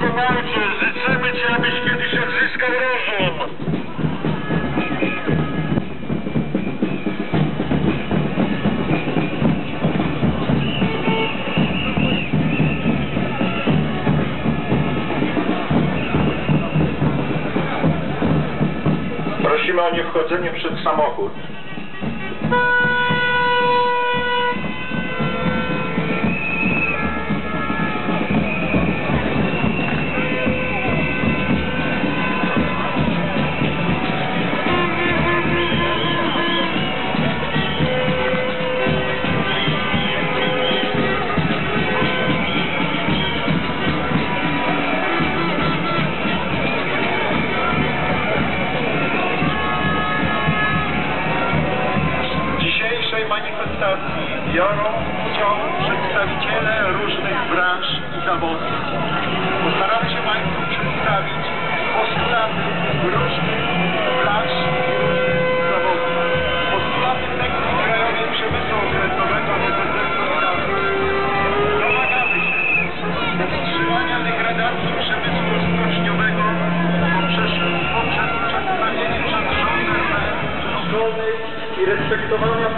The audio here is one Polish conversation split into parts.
młody walczy. Życzymy Ci, abyś kiedyś odzyskał rozum. O niewchodzenie przed samochód.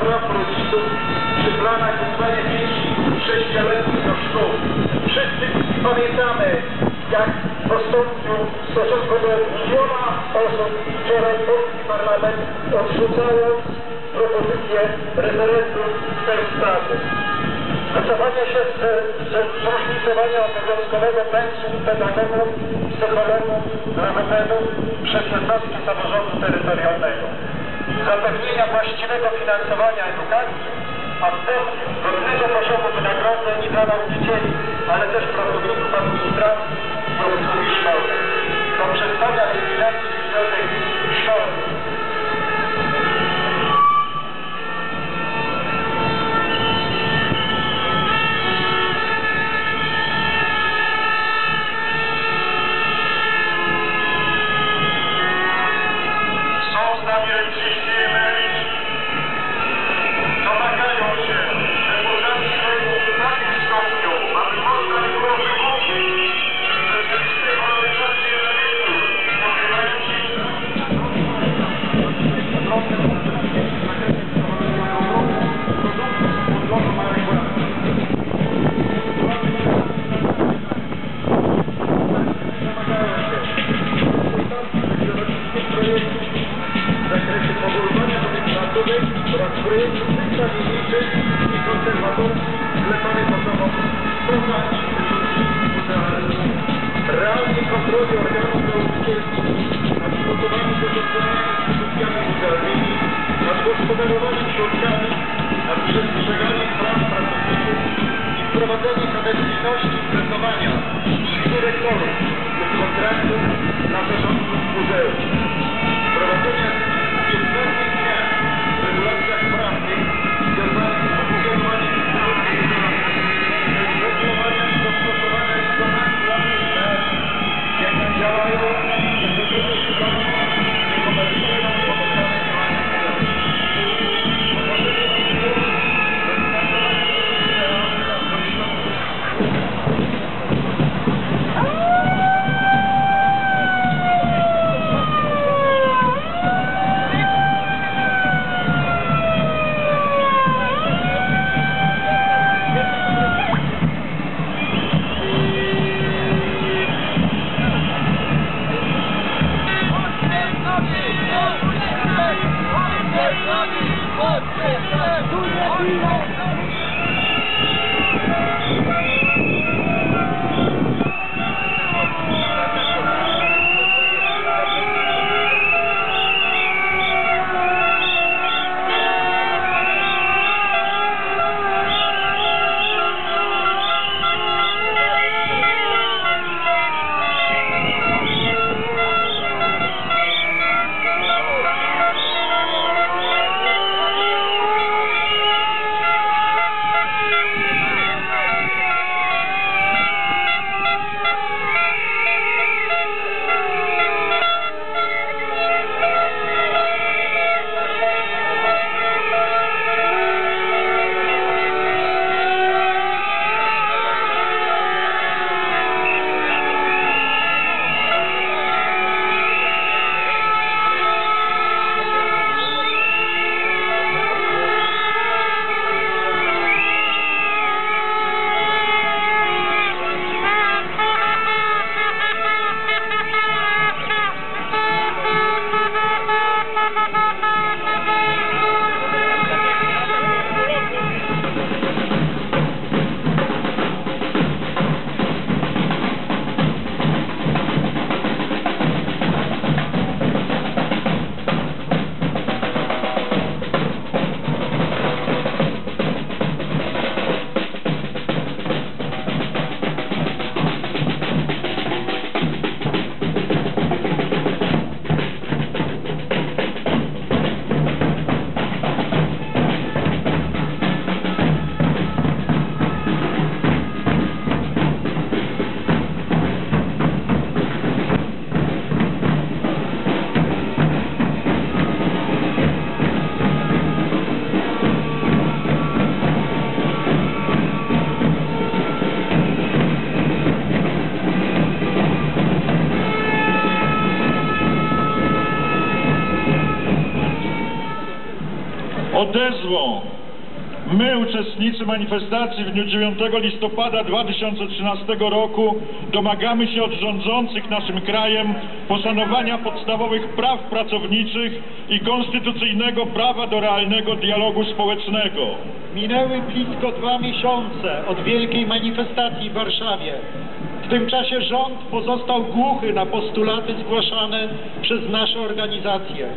Praw rodziców przy planach wysłania dzieci sześcioletnich do szkół. Wszyscy pamiętamy, jak w Ostąpiu w stosunku do miliona osób wczoraj polski parlament odrzucało propozycję referendum w tej sprawie. Wycofanie się z, z zróżnicowania obowiązkowego pensum pedagogów, psychologów, logopedów przez jednostki samorządu terytorialnego. Zapewnienia właściwego finansowania edukacji, a tym godnego poziomu wynagrodzeń dla nauczycieli, ale też pracowników administracji i obsługi szkolnej. Do przestania likwidacji bibliotek szkolnych. Projektów wystawienniczych i konserwatorskich zleconych osobom spoza instytucji muzealnych. Realnej kontroli organów nauczycielskich nad przygotowaniu zarządzania instytucjami muzealnymi, nad gospodarowaniem środkami, nad przestrzeganiem praw i wprowadzenie kadencyjności imprezowania i dyrektorów lub kontraktów na zarządców muzeum. Wprowadzenie Thank you. Odezwą. My, uczestnicy manifestacji w dniu 9 listopada 2013 roku, domagamy się od rządzących naszym krajem poszanowania podstawowych praw pracowniczych i konstytucyjnego prawa do realnego dialogu społecznego. Minęły blisko dwa miesiące od wielkiej manifestacji w Warszawie. W tym czasie rząd pozostał głuchy na postulaty zgłaszane przez nasze organizacje.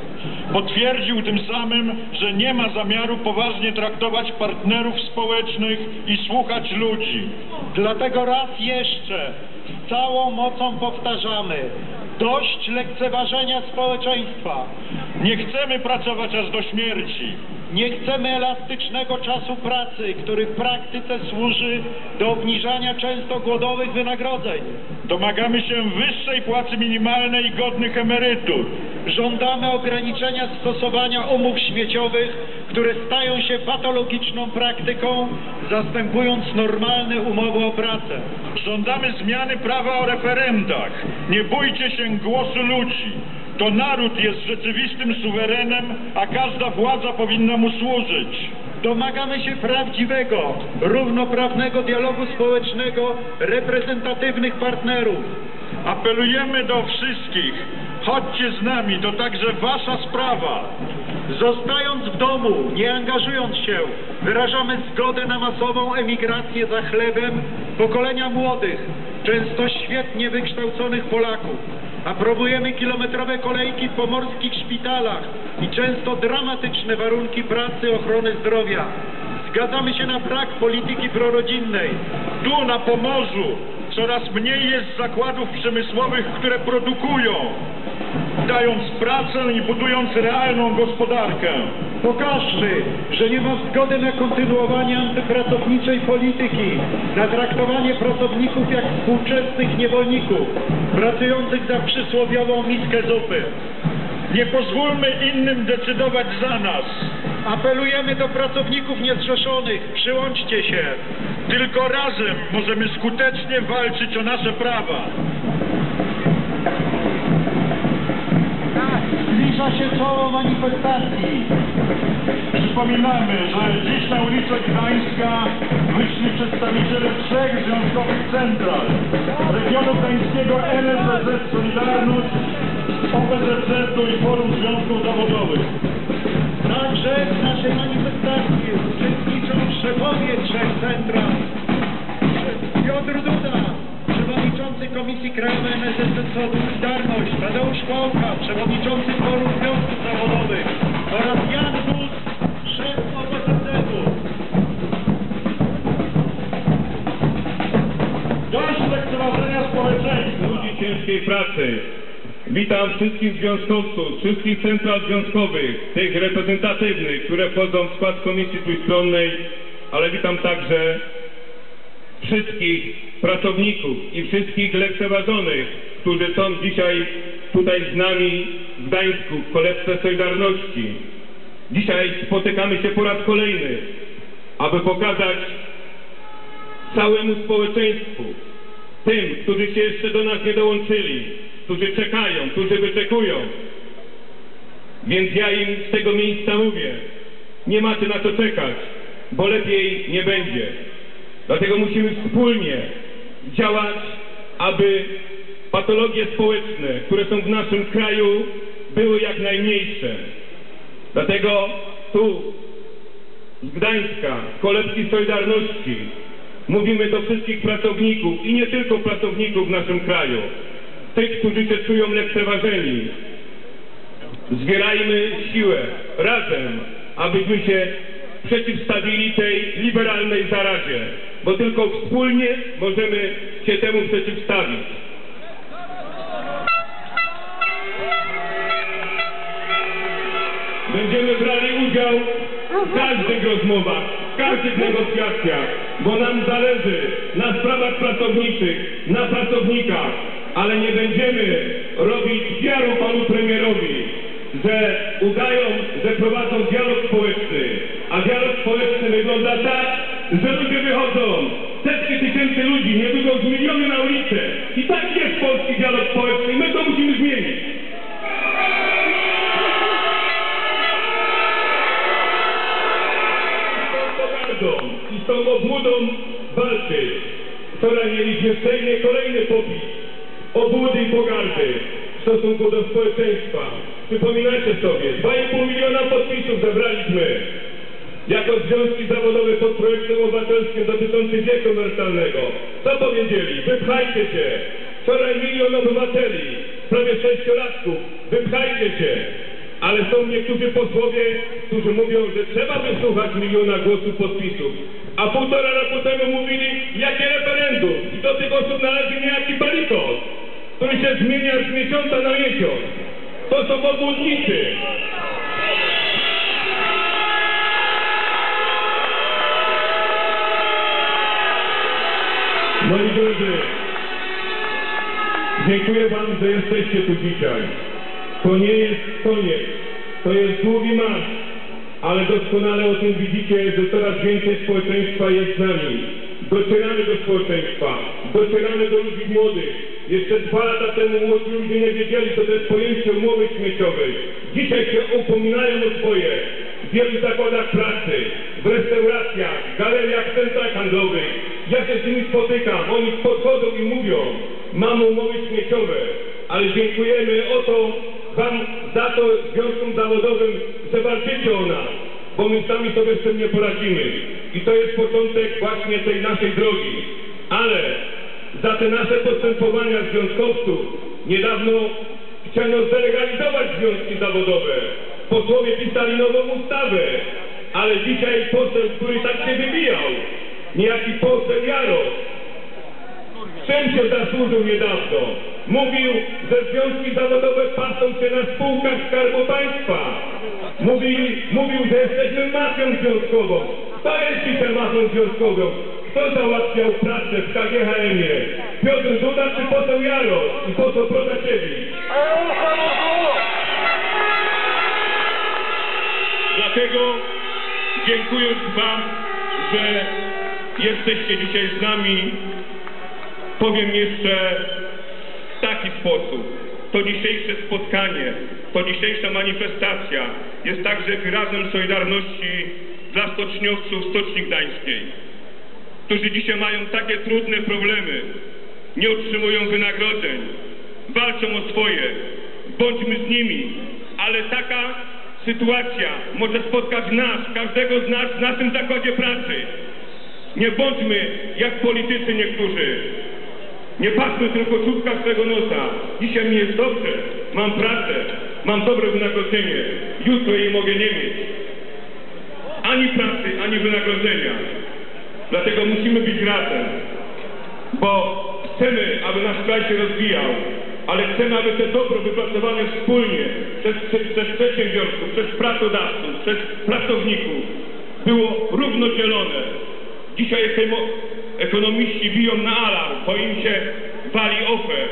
Potwierdził tym samym, że nie ma zamiaru poważnie traktować partnerów społecznych i słuchać ludzi. Dlatego raz jeszcze z całą mocą powtarzamy, dość lekceważenia społeczeństwa. Nie chcemy pracować aż do śmierci. Nie chcemy elastycznego czasu pracy, który w praktyce służy do obniżania często głodowych wynagrodzeń. Domagamy się wyższej płacy minimalnej i godnych emerytur. Żądamy ograniczenia stosowania umów śmieciowych, które stają się patologiczną praktyką, zastępując normalne umowy o pracę. Żądamy zmiany prawa o referendach. Nie bójcie się głosu ludzi. To naród jest rzeczywistym suwerenem, a każda władza powinna mu służyć. Domagamy się prawdziwego, równoprawnego dialogu społecznego reprezentatywnych partnerów. Apelujemy do wszystkich. Chodźcie z nami, to także wasza sprawa. Zostając w domu, nie angażując się, wyrażamy zgodę na masową emigrację za chlebem pokolenia młodych, często świetnie wykształconych Polaków. Aprobujemy kilometrowe kolejki w pomorskich szpitalach i często dramatyczne warunki pracy ochrony zdrowia. Zgadzamy się na brak polityki prorodzinnej. Tu na Pomorzu coraz mniej jest zakładów przemysłowych, które produkują, dając pracę i budując realną gospodarkę. Pokażmy, że nie ma zgody na kontynuowanie antypracowniczej polityki, na traktowanie pracowników jak współczesnych niewolników, pracujących za przysłowiową miskę zupy. Nie pozwólmy innym decydować za nas. Apelujemy do pracowników niezrzeszonych, przyłączcie się. Tylko razem możemy skutecznie walczyć o nasze prawa. Zbliża się czoło manifestacji. Przypominamy, że dziś na ulicę Gdańska wyszli przedstawiciele trzech związkowych central. Regionu Gdańskiego NSZZ Solidarność, OPZZ-u i Forum Związków Zawodowych. Także w naszej manifestacji uczestniczą szefowie trzech central. Piotr Duda, przewodniczący Komisji Krajowej NSZZ Solidarność, Tadeusz Kołka, przewodniczący Forum Związków Zawodowych oraz Jan Bus, szef. Dość lekceważenia społeczeństwa. ludzi ciężkiej pracy. Witam wszystkich związkowców, wszystkich central związkowych, tych reprezentatywnych, które wchodzą w skład komisji trójstronnej, ale witam także wszystkich pracowników i wszystkich lekceważonych, którzy są dzisiaj tutaj z nami w Gdańsku, w kolebce Solidarności. Dzisiaj spotykamy się po raz kolejny, aby pokazać całemu społeczeństwu, tym, którzy się jeszcze do nas nie dołączyli, którzy czekają, którzy wyczekują. Więc ja im z tego miejsca mówię, nie macie na to czekać, bo lepiej nie będzie. Dlatego musimy wspólnie działać, aby patologie społeczne, które są w naszym kraju, były jak najmniejsze. Dlatego tu z Gdańska, z kolebki Solidarności, mówimy do wszystkich pracowników i nie tylko pracowników w naszym kraju, tych, którzy się czują lekceważeni. Zbierajmy siłę razem, abyśmy się przeciwstawili tej liberalnej zarazie, bo tylko wspólnie możemy się temu przeciwstawić. Będziemy brali udział w każdych rozmowach, w każdych negocjacjach, bo nam zależy na sprawach pracowniczych, na pracownikach, ale nie będziemy robić wiaru panu premierowi, że udają, że prowadzą dialog społeczny, a dialog społeczny wygląda tak, że ludzie wychodzą, setki tysięcy ludzi, nie wychodzą miliony na ulicę. I tak jest polski dialog społeczny i my to musimy zmienić. I z tą obłudą walczyć. Wczoraj mieliśmy w Sejmie kolejny popis obłudy i pogardy w stosunku do społeczeństwa. Przypominacie sobie, 2,5 miliona podpisów zebraliśmy jako związki zawodowe pod projektem obywatelskim dotyczącym wieku emerytalnego. Co powiedzieli? Wypchajcie się! Wczoraj milion obywateli, prawie sześciolatków, wypchajcie się! Ale są niektórzy posłowie, którzy mówią, że trzeba wysłuchać miliona głosów podpisów. A półtora roku temu mówili, jakie referendum. I do tych osób należy niejaki balikot, który się zmienia z miesiąca na miesiąc. To są obłudnicy. Moi drodzy, dziękuję Wam, że jesteście tu dzisiaj. To nie jest koniec, to jest długi marsz, ale doskonale o tym widzicie, że coraz więcej społeczeństwa jest z nami. Docieramy do społeczeństwa, docieramy do ludzi młodych. Jeszcze dwa lata temu młodzi ludzie nie wiedzieli, co to jest pojęcie umowy śmieciowej. Dzisiaj się upominają o swoje. W wielu zakładach pracy, w restauracjach, galeriach, centrach handlowych. Ja się z nimi spotykam, oni podchodzą i mówią, mamy umowy śmieciowe, ale dziękujemy o to Wam za to związkom zawodowym, że walczycie o nas, bo my sami sobie z tym nie poradzimy. I to jest początek właśnie tej naszej drogi. Ale za te nasze postępowania związkowców niedawno chciano zdelegalizować związki zawodowe. Posłowie pisali nową ustawę, ale dzisiaj poseł, który tak się wybijał, niejaki poseł Jarosz, Czym się zasłużył niedawno? Mówił, że związki zawodowe patrzą się na spółkach Skarbu Państwa. Mówił, mówił, że jesteśmy mafią związkową. Kto jest dzisiaj mafią związkową? Kto załatwiał pracę w KGHM-ie? Piotr Duda czy poseł Jarosz i poseł Protasiewicz? Dlatego dziękując Wam, że jesteście dzisiaj z nami, powiem jeszcze w taki sposób. To dzisiejsze spotkanie, to dzisiejsza manifestacja jest także wyrazem solidarności dla stoczniowców Stoczni Gdańskiej, którzy dzisiaj mają takie trudne problemy, nie otrzymują wynagrodzeń, walczą o swoje. Bądźmy z nimi, ale taka sytuacja może spotkać nas, każdego z nas w naszym zakładzie pracy. Nie bądźmy jak politycy niektórzy. Nie patrzmy tylko czubka swego nosa. Dzisiaj mi jest dobrze, mam pracę, mam dobre wynagrodzenie. Jutro jej mogę nie mieć. Ani pracy, ani wynagrodzenia. Dlatego musimy być razem. Bo chcemy, aby nasz kraj się rozwijał, ale chcemy, aby te dobro wypracowane wspólnie przez, przez, przez przedsiębiorców, przez pracodawców, przez pracowników było równodzielone. Dzisiaj ekono- ekonomiści biją na alarm, bo im się wali ofer.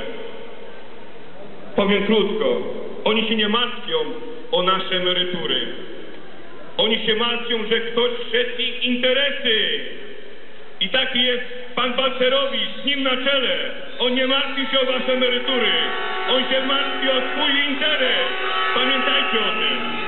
Powiem krótko, oni się nie martwią o nasze emerytury. Oni się martwią, że ktoś szedł ich interesy. I taki jest pan Balcerowicz, z nim na czele. On nie martwi się o wasze emerytury. On się martwi o swój interes. Pamiętajcie o tym.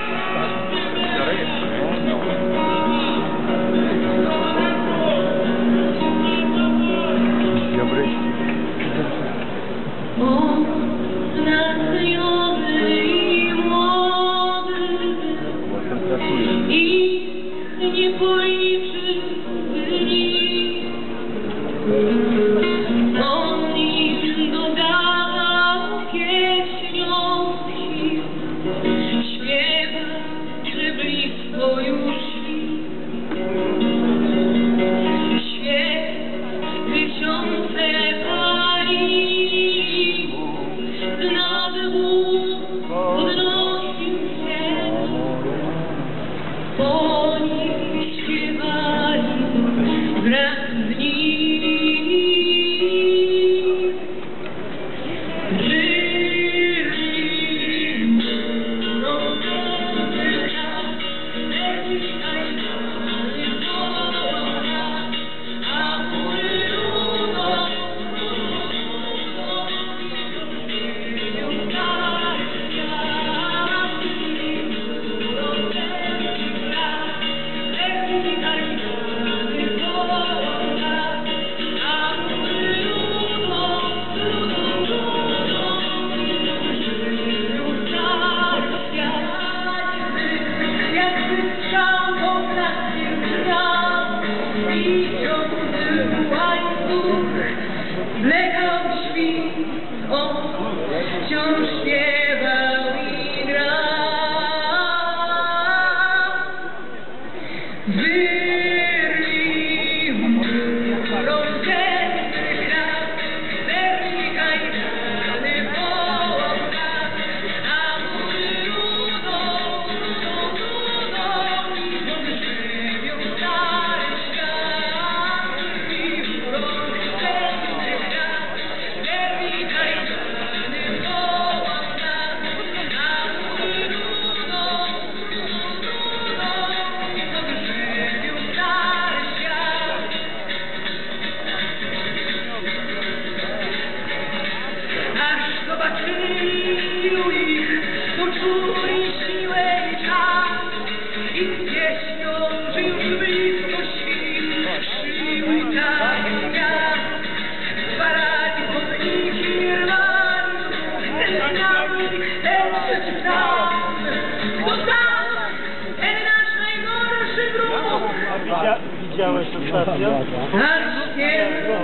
Widziałeś ostatnio? Nasz święty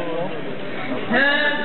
Także